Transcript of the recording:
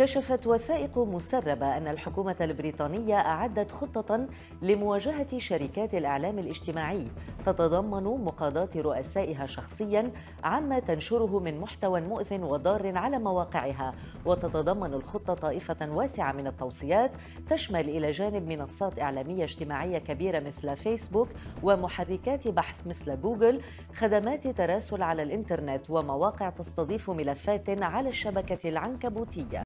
كشفت وثائق مسربة أن الحكومة البريطانية أعدت خطة لمواجهة شركات الإعلام الاجتماعي تتضمن مقاضاة رؤسائها شخصيا عما تنشره من محتوى مؤذ وضار على مواقعها وتتضمن الخطة طائفة واسعة من التوصيات تشمل إلى جانب منصات إعلامية اجتماعية كبيرة مثل فيسبوك ومحركات بحث مثل جوجل خدمات تراسل على الإنترنت ومواقع تستضيف ملفات على الشبكة العنكبوتية.